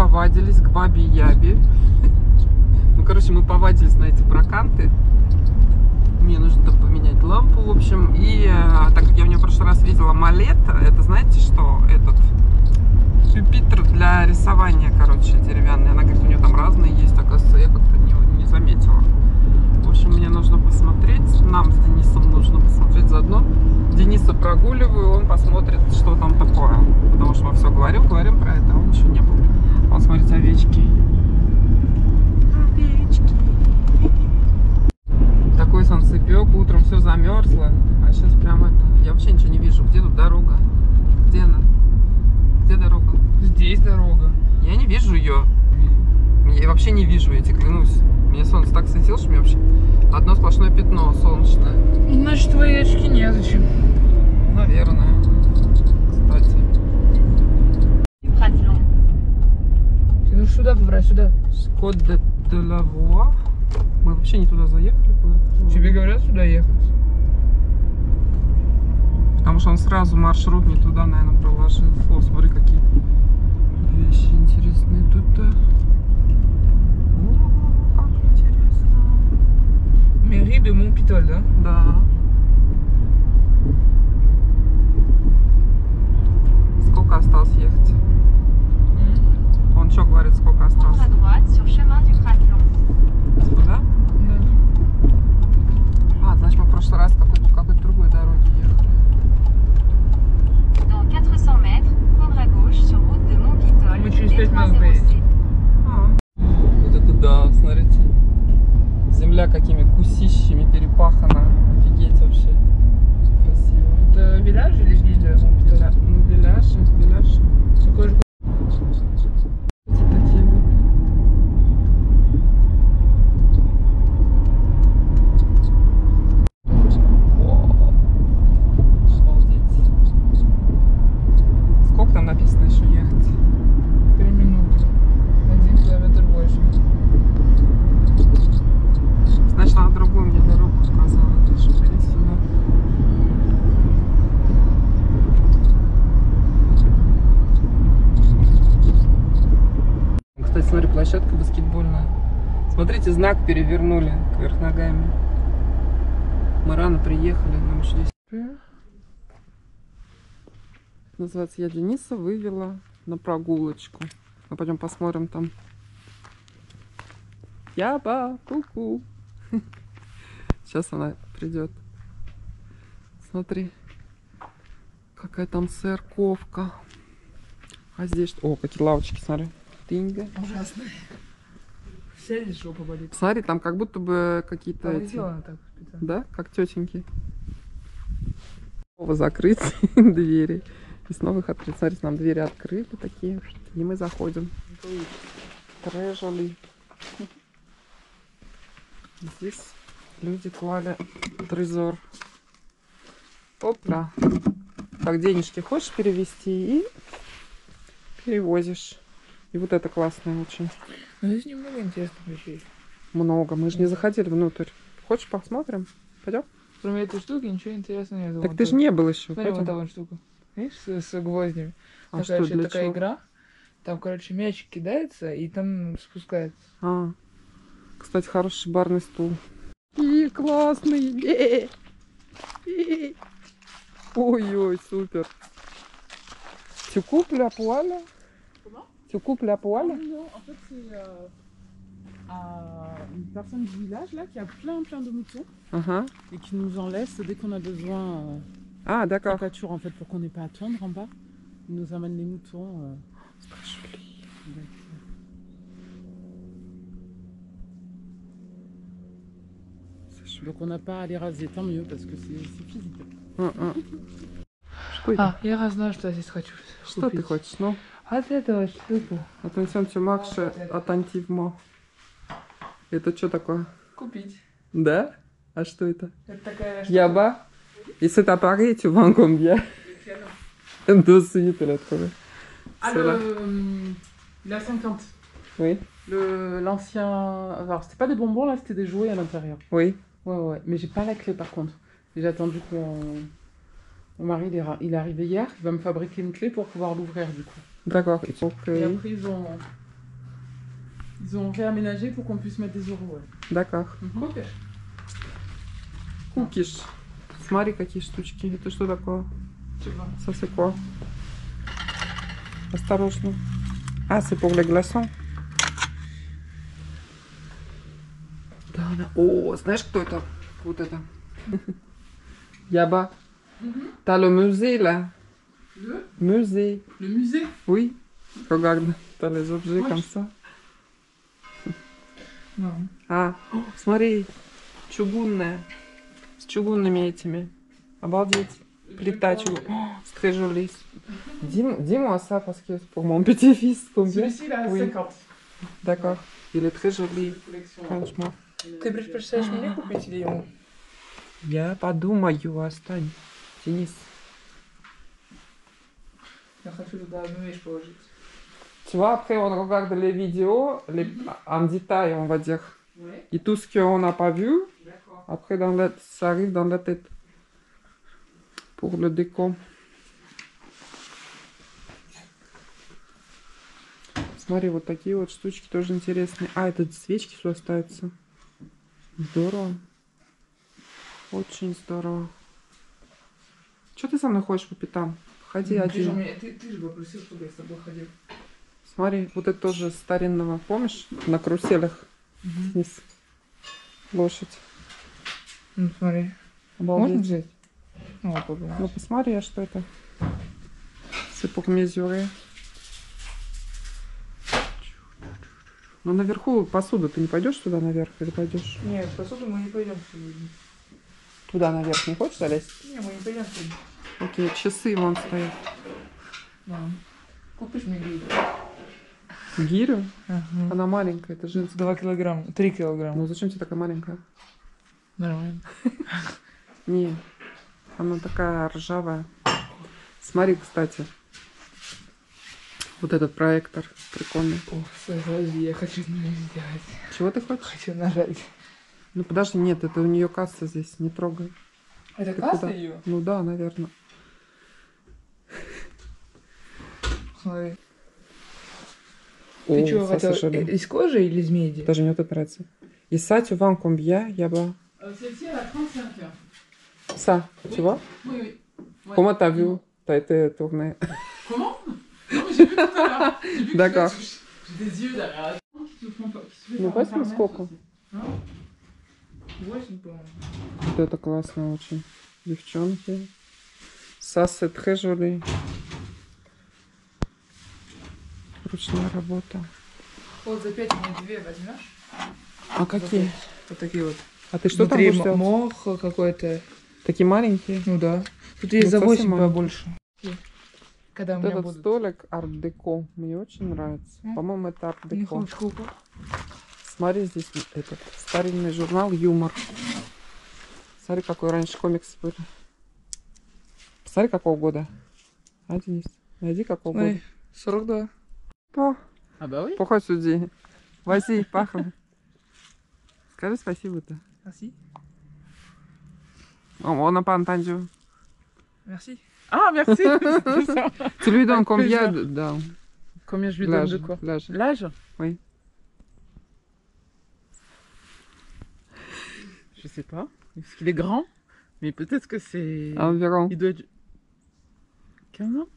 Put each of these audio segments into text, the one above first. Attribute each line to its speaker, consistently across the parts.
Speaker 1: повадились к бабе Ябе. Ну, короче, мы повадились на эти проканты. Мне нужно там поменять лампу, в общем. И э, так как я у нее в прошлый раз видела малет, это знаете что? Этот пюпитр для рисования, короче, деревянный. Она говорит, у нее там разные есть, оказывается, я как-то не, не заметила. В общем, мне нужно посмотреть, нам с Денисом нужно посмотреть заодно. Дениса прогуливаю, он посмотрит, что там такое. Потому что мы все говорим, говорим про это, а он еще не был. Он смотрит овечки. Такой солнцепек, утром все замерзло. А сейчас прям это... Я вообще ничего не вижу. Где тут дорога? Где она? Где дорога?
Speaker 2: Здесь дорога.
Speaker 1: Я не вижу ее. Я вообще не вижу, я тебе клянусь. Мне солнце так светило, что мне вообще одно сплошное пятно солнечное.
Speaker 2: Значит, твои очки незачем.
Speaker 1: Наверное. Кстати.
Speaker 3: du Pratelon.
Speaker 2: Ну сюда.
Speaker 1: Скот де, де Лавуа. Мы вообще не туда заехали. поэтому-
Speaker 2: Тебе говорят сюда ехать?
Speaker 1: Потому что он сразу маршрут не туда, наверное, проложил. О, смотри, какие вещи интересные тут. О, как интересно.
Speaker 2: Mairie de Montpitol, да?
Speaker 1: Да. Сколько осталось ехать? Он что говорит, сколько осталось?
Speaker 3: Chemin du.
Speaker 1: Туда?
Speaker 2: Да.
Speaker 1: А, значит, мы в прошлый раз какой-то по какой-то другой дороге ехали.
Speaker 3: Dans 400 mètres, prendre à gauche sur route de.
Speaker 2: Мы через пять минут
Speaker 3: D306.
Speaker 1: А. Вот это да, смотрите. Земля какими кусищами перепахана. Офигеть вообще. Красиво.
Speaker 2: Это виллаж или?
Speaker 1: Да, ну, беляж, беляж.
Speaker 2: Какой же
Speaker 1: Эти такие вот. Вау. Обалдеть. Сколько там написано еще ехать?
Speaker 2: три минуты. Один километр больше.
Speaker 1: Значит, она другую мне дорогу показала. Даже ходить сюда. Кстати, смотри, площадка баскетбольная. Смотрите, знак перевернули кверх ногами. Мы рано приехали, нам еще здесь... Называется, я Дениса вывела на прогулочку. Мы пойдем посмотрим там. Яба, ку-ку. Сейчас она придет. Смотри, какая там церковка. А здесь? О, какие лавочки, смотри. Тинга.
Speaker 2: Ужасно. Сядешь, жопа болит.
Speaker 1: Смотри, там как будто бы какие-то
Speaker 2: и
Speaker 1: эти...
Speaker 2: так специально.
Speaker 1: Да, как тетеньки. Снова закрыть двери. И снова их открыть. Смотрите, нам двери открыли такие. И мы заходим. Трежали. Здесь люди клали трезор. Опля. Так, денежки хочешь перевести и перевозишь. И вот это классное очень.
Speaker 2: Но здесь немного интересных вещей.
Speaker 1: Много. Мы же не заходили внутрь. Хочешь посмотрим? Пойдем?
Speaker 2: Кроме этой штуки ничего интересного нет.
Speaker 1: Так
Speaker 2: Вон
Speaker 1: ты же не был еще.
Speaker 2: Смотри, та вон штука. Видишь, с, с гвоздями.
Speaker 1: А
Speaker 2: Там,
Speaker 1: что,
Speaker 2: короче,
Speaker 1: для
Speaker 2: такая
Speaker 1: чего?
Speaker 2: игра. Там, короче, мячик кидается, и там спускается.
Speaker 1: А, кстати, хороший барный стул. И классный. Ой-ой, супер. La poêle
Speaker 4: Comment
Speaker 1: Tu coupes la poêle
Speaker 4: Non, en fait, c'est euh, à une personne du village là qui a plein plein de moutons
Speaker 1: Ага.
Speaker 4: et qui nous en laisse dès qu'on a besoin euh,
Speaker 1: А,
Speaker 4: de
Speaker 1: d'accord.
Speaker 4: pâture en fait pour qu'on n'ait pas à tondre en bas. Il nous amène les moutons. euh,
Speaker 1: C'est très joli.
Speaker 4: avec,
Speaker 1: C'est
Speaker 4: euh,
Speaker 1: joli.
Speaker 4: donc on n'a pas à les raser, tant mieux parce que c'est c'est physique.
Speaker 1: М, м. Что это?
Speaker 2: А, я раз знаю, что я здесь хочу
Speaker 1: Что ты
Speaker 2: купить.
Speaker 1: хочешь? Ну,
Speaker 2: От этого что-то.
Speaker 1: attention, tu marches attentivement. Это что такое?
Speaker 2: Купить.
Speaker 1: Да? А что это?
Speaker 2: Это такая штука.
Speaker 1: Яба Et cet appareil, tu vends combien De suite, là, trop bien.
Speaker 4: Ah,
Speaker 1: Celle-là.
Speaker 4: le, euh, la 50.
Speaker 1: Oui,
Speaker 4: Le- L'ancien. Alors, c'était pas des bonbons là, c'était des jouets à l'intérieur.
Speaker 1: oui.
Speaker 4: Ouais, ouais, mais j'ai pas la clé par contre. J'ai attendu que mon, mon mari il est, ra- il est arrivé hier, il va me fabriquer une clé pour pouvoir l'ouvrir du coup.
Speaker 1: D'accord, ok.
Speaker 4: Et après ils ont, Ils ont réaménagé pour qu'on puisse mettre des euros. Ouais.
Speaker 1: D'accord.
Speaker 2: Купишь?
Speaker 1: Кукиш. Смотри, какие штучки. Это что такое?
Speaker 2: Tu vois.
Speaker 1: Ça c'est quoi Осторожно. А, c'est pour les glaçons. Да, да. О, знаешь, кто это? Вот это. Яба. T'as le musée là.
Speaker 4: Le,
Speaker 1: Musée.
Speaker 4: le musée
Speaker 1: Oui. Regarde. T'as les objets
Speaker 4: Ouais.
Speaker 1: comme ça.
Speaker 2: Non.
Speaker 1: А, о, смотри. Чугунная. С чугунными этими. Обалдеть. Плита чугун. О, C'est très joli. Dis- Dis-moi ça parce que c'est pour mon petit-fils. Combien
Speaker 4: Celui-ci, là,
Speaker 1: Oui.
Speaker 4: 50.
Speaker 1: D'accord. Il est très joli, franchement.
Speaker 2: Ты предпочитаешь мне купить или ему?
Speaker 1: Я подумаю, остань. Денис.
Speaker 2: Я хочу туда одну вещь положить.
Speaker 1: Après, on regarde les vidéos les, en détail, on va dire.
Speaker 4: Ouais,
Speaker 1: Et tout ce qu'on n'a pas vu, après, dans la, ça arrive dans la tête. Pour le déco. Смотри, вот такие вот штучки тоже интересные. А, это свечки все остаются. Здорово. Очень здорово. Что ты со мной ходишь по пятам? Ходи
Speaker 2: Ты же,
Speaker 1: один.
Speaker 2: мне- ты, ты же попросил, чтобы я с тобой ходил.
Speaker 1: Смотри, вот это тоже старинного, помнишь? На каруселях вниз. Лошадь.
Speaker 2: Ну, смотри.
Speaker 1: Обалдеть.
Speaker 2: Можно взять? Ну, вот подумай.
Speaker 1: Ну, посмотри, а что это? Pour mesurer. Ну, наверху посуда. Ты не пойдешь туда наверх или пойдешь?
Speaker 2: Нет, посуду мы не пойдем сегодня.
Speaker 1: Туда наверх не хочешь залезть?
Speaker 2: Не, мы не пойдем сегодня.
Speaker 1: Окей, часы вон стоят.
Speaker 2: Да. Купишь мне гриль?
Speaker 1: Гирю?
Speaker 2: Ага.
Speaker 1: Она маленькая, это женская.
Speaker 2: Два килограмма. Три килограмма.
Speaker 1: Ну, зачем тебе такая маленькая?
Speaker 2: Нормально.
Speaker 1: Не, она такая ржавая. Смотри, кстати. Вот этот проектор прикольный.
Speaker 2: О, подожди, я хочу на сделать.
Speaker 1: Чего ты хочешь?
Speaker 2: Хочу нажать.
Speaker 1: Ну подожди, нет, это у нее касса здесь, не трогай.
Speaker 2: Это
Speaker 1: Ты
Speaker 2: касса
Speaker 1: куда?
Speaker 2: ее?
Speaker 1: Ну да, наверное.
Speaker 2: Смотри.
Speaker 1: О,
Speaker 2: Ты что
Speaker 1: ça,
Speaker 2: хотел? э, Из кожи или из меди?
Speaker 1: Даже мне вот это нравится. Et ça, tu vends combien, Yaba
Speaker 4: Euh, Celle-ci, elle a 35 heures.
Speaker 1: Ça, tu vois
Speaker 4: Oui, oui. Ouais.
Speaker 1: Comment t'as vu T'as été tourné.
Speaker 4: Comment Non, mais j'ai vu tout à l'heure. J'ai vu que
Speaker 1: D'accord.
Speaker 4: tu la touches. J'ai des yeux derrière. Qui se font pas- qui se fait
Speaker 1: Ну, возьми сколько?
Speaker 4: aussi. Hein
Speaker 2: Восемь, по-моему.
Speaker 1: Вот это классно очень. Девчонки. Très joli. Ручная работа.
Speaker 2: Вот за пять мне две возьмешь?
Speaker 1: А какие?
Speaker 2: Вот такие вот.
Speaker 1: А ты что там
Speaker 2: Внутри
Speaker 1: будешь
Speaker 2: мо-
Speaker 1: делать?
Speaker 2: мох какой-то.
Speaker 1: Такие маленькие?
Speaker 2: Ну да. Тут есть
Speaker 1: Ну,
Speaker 2: за
Speaker 1: совсем
Speaker 2: 8
Speaker 1: маленькие.
Speaker 2: побольше. Когда
Speaker 1: Вот этот
Speaker 2: будут.
Speaker 1: столик арт-деко мне очень нравится. По-моему, это арт-деко. Смотри, здесь этот старинный журнал «Юмор». Смотри, какой раньше комиксы были. Посмотри, какого года. А, Денис? Найди, какого года.
Speaker 2: Ой, 42.
Speaker 1: По,
Speaker 4: Ah oui.
Speaker 1: pourquoi tu dis Vas-y, parle. Скажи спасибо-то.
Speaker 2: Merci.
Speaker 1: On n'a pas entendu.
Speaker 2: Merci.
Speaker 4: Ah, merci.
Speaker 1: Tu lui donnes combien de-
Speaker 4: Combien je lui donne
Speaker 1: l'âge
Speaker 4: de quoi
Speaker 1: l'âge
Speaker 4: L'âge
Speaker 1: Oui.
Speaker 4: Je sais pas. Est-ce qu'il est grand Mais peut-être que c'est.
Speaker 1: Environ.
Speaker 4: Il doit être. 15 ans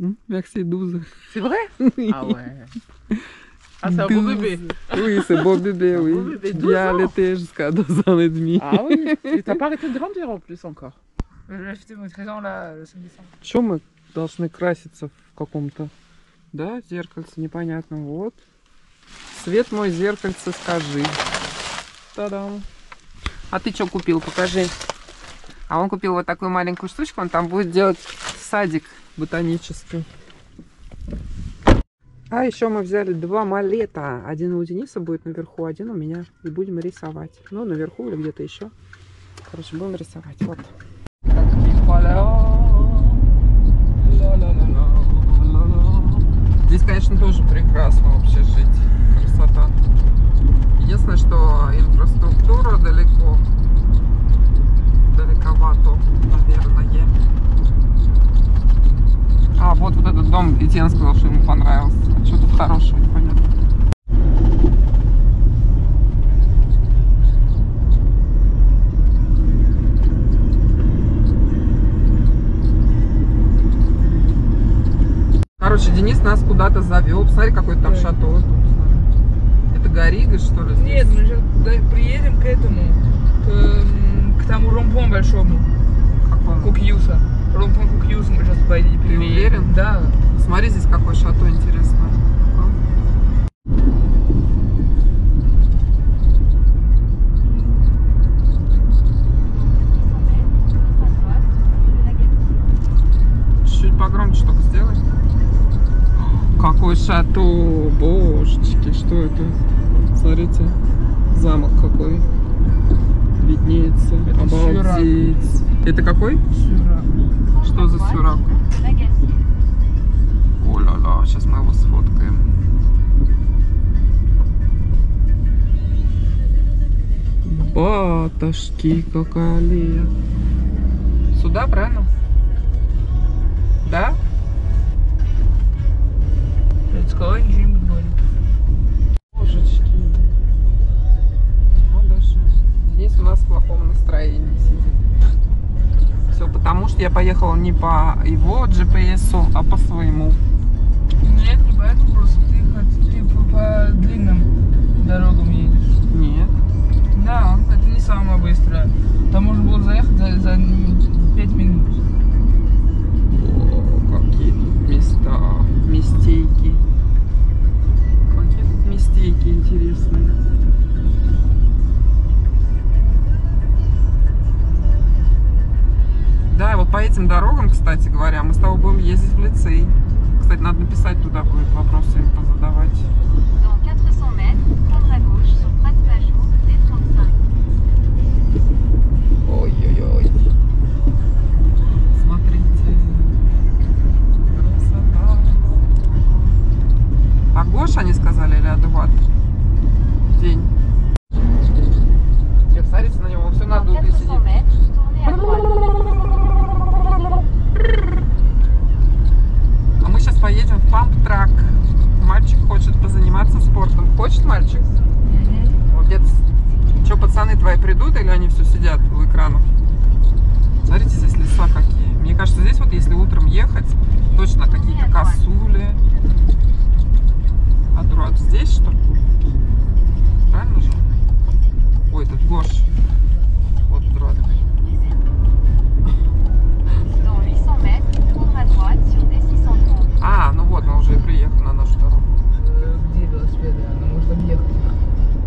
Speaker 1: Hmm, Merci, 12.
Speaker 4: C'est vrai Ah ouais. Ah, c'est un beau
Speaker 1: 12.
Speaker 4: bébé.
Speaker 1: Oui, c'est beau bébé,
Speaker 4: Un
Speaker 1: oui.
Speaker 4: beau bébé,
Speaker 1: Qui
Speaker 4: 12
Speaker 1: a
Speaker 4: ans.
Speaker 1: allaité jusqu'à 2 ans et demi.
Speaker 4: Ah oui. Et t'as pas arrêté de grandir en plus encore.
Speaker 2: Je vais acheter mon 13 ans là le 5 décembre.
Speaker 1: Чем мы должны краситься в каком-то, да, зеркальце непонятно, вот. Свет мой зеркальце, скажи. Та-дам. А ты что купил, покажи. А он купил вот такую маленькую штучку, он там будет делать садик ботанический. А еще мы взяли два малета. Один у Дениса будет наверху, один у меня. И будем рисовать. Ну, наверху или где-то еще. Короче, будем рисовать. Вот. Здесь, конечно, тоже прекрасно вообще жить. Красота. Татьяна сказал, что ему понравилось. А что тут хорошего, непонятно. Короче, Денис нас куда-то завел. Посмотри, какой там
Speaker 2: да.
Speaker 1: шато. Это Горига, что ли? Здесь?
Speaker 2: Нет, мы же приедем к этому, к, эм, к тому ромпом большому. Кукьюса. Ромпон Кукьюса мы сейчас поедем.
Speaker 1: Ты уверен?
Speaker 2: Да.
Speaker 1: Смотри, здесь какое шато интересное. Чуть погромче только сделай. Какой шато, божечки, что это? Смотрите, замок какой виднеется.
Speaker 2: Это.
Speaker 1: Обалдеть. Это какой?
Speaker 2: Сюра.
Speaker 1: Что за сюрак? О-ля-ля, сейчас мы его сфоткаем. Баташки, какая аллея. Сюда, правильно? Да?
Speaker 2: Я сказала, ничего не буду говорить.
Speaker 1: Божечки. Ну, даже Денис у нас в плохом настроении сидит. Все потому, что я поехала не по его GPS, а по своему.
Speaker 2: Нет, не поэтому, просто ты, ты по, по длинным дорогам едешь.
Speaker 1: Нет.
Speaker 2: Да, это не самое быстрое. Там можно было заехать за, за 5 минут.
Speaker 1: О, какие тут места, местейки. Какие тут местейки интересные. Да, вот по этим дорогам, кстати говоря, мы с тобой будем ездить в лицей. Кстати, надо написать туда будет вопросы им позадавать. Мальчик? Молодец. Че, пацаны твои придут или они все сидят у экранов? Смотрите, здесь леса какие. Мне кажется, здесь вот если утром ехать, точно какие-то косули. А дурак здесь что ли? Правильно же? Ой, тут Гош. Вот дурак.
Speaker 3: Dans 800 mètres, prendre à droite sur D630.
Speaker 1: А, ну вот, мы уже и приехали на нашу дорогу.
Speaker 2: Э, Где велосипеды? Она может объехать.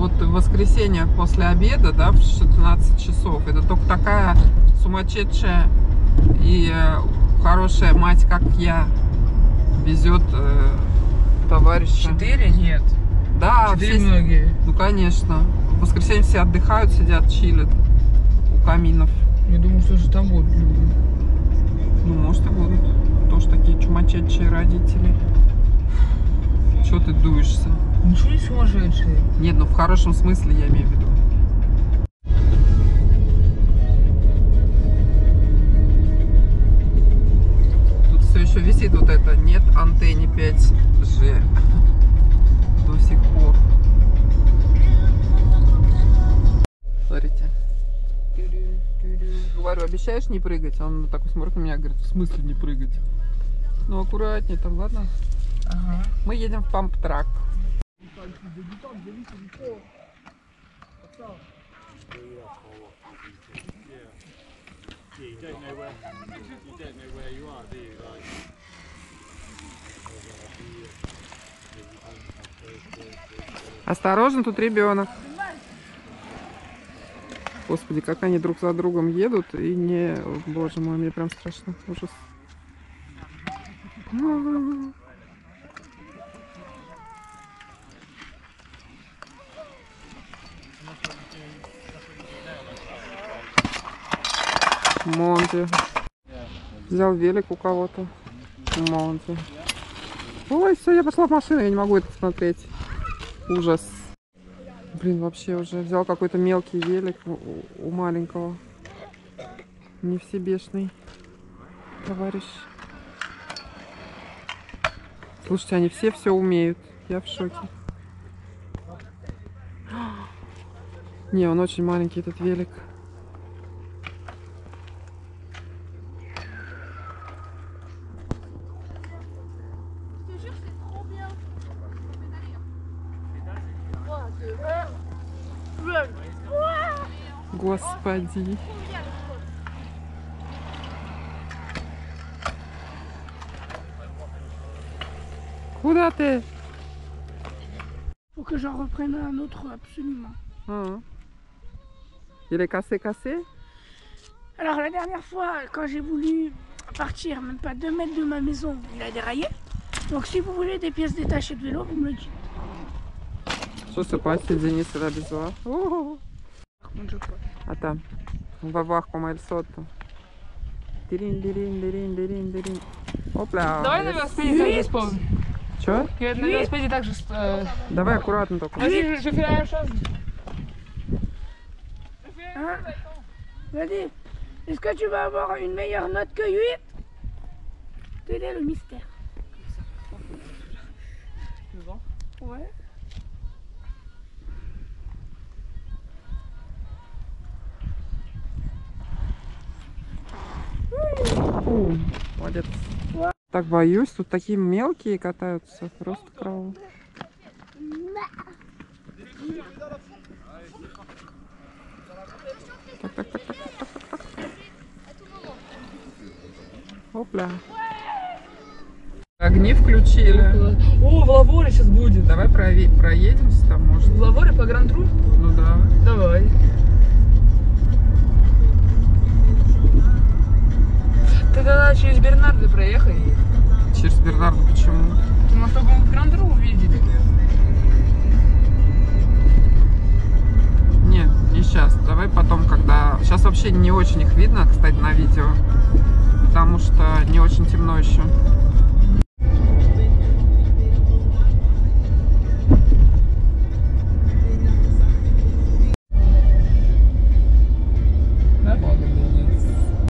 Speaker 1: Вот в воскресенье после обеда, да, в 16 часов, это только такая сумасшедшая и э, хорошая мать, как я, везет э, товарища.
Speaker 2: Четыре? Нет.
Speaker 1: Да,
Speaker 2: Четыре
Speaker 1: все-
Speaker 2: многие.
Speaker 1: ну конечно. В воскресенье все отдыхают, сидят, чилят у каминов.
Speaker 2: Я думаю, что же там будут люди.
Speaker 1: Ну, может, и будут. Тоже такие чумачечие родители. Чего ты дуешься?
Speaker 2: Ничего не сумасшедшие.
Speaker 1: Нет, ну в хорошем смысле я имею в виду. Тут все еще висит вот это нет антенне 5G до сих пор. Смотрите. Говорю, обещаешь не прыгать? Он такой смотрит на меня, говорит, в смысле не прыгать? Ну аккуратнее там, ладно?
Speaker 2: Ага.
Speaker 1: Мы едем в памп-трак. Осторожно, тут ребенок. Господи, как они друг за другом едут и не... Боже мой, мне прям страшно. Ужас. Монти. Взял велик у кого-то. Монти. Ой, все, я пошла в машину, я не могу это смотреть. Ужас. Блин, вообще уже взял какой-то мелкий велик у, у- маленького. Не в себешный товарищ. Слушайте, они все все умеют. Я в шоке. Не, он очень маленький, этот велик. Господи. Куда ты?
Speaker 5: Faut que j'en reprenne un autre absolument.
Speaker 1: А. Il est cassé, cassé
Speaker 5: Alors la dernière fois, quand j'ai voulu partir, même pas 2 mètres de ma maison, il a déraillé. Donc si vous voulez des pièces détachées de vélo, vous me le dites.
Speaker 1: Что se passe si Denis est là besoin Oh.
Speaker 5: Par contre, je crois.
Speaker 1: Attends, on va voir comment elle saute. Дирин, дирин, дирин, дирин, дирин. Опля.
Speaker 2: Давай на велосипеде так же спал.
Speaker 1: Чё?
Speaker 2: Я на велосипеде так же... э,
Speaker 1: Давай аккуратно только.
Speaker 2: Vas-y, je fais la même chose.
Speaker 5: Hein Vas-y. Est-ce que tu vas avoir une meilleure note que 8 Quel est le mystère Ouais.
Speaker 1: Фу, молодец. Так боюсь, тут такие мелкие катаются, просто кровь. Так, так, так, так, так, так, так. Опля. Огни включили.
Speaker 2: О, в Лаворе сейчас будет.
Speaker 1: Давай проедемся там, может.
Speaker 2: В Лаворе по Грантру?
Speaker 1: Ну да.
Speaker 2: Давай. Бернарды проехай.
Speaker 1: Через Бернарду почему?
Speaker 2: Ну, чтобы мы Грантру увидели.
Speaker 1: Нет, не сейчас. Давай потом, когда... Сейчас вообще не очень их видно, кстати, на видео. Потому что не очень темно еще.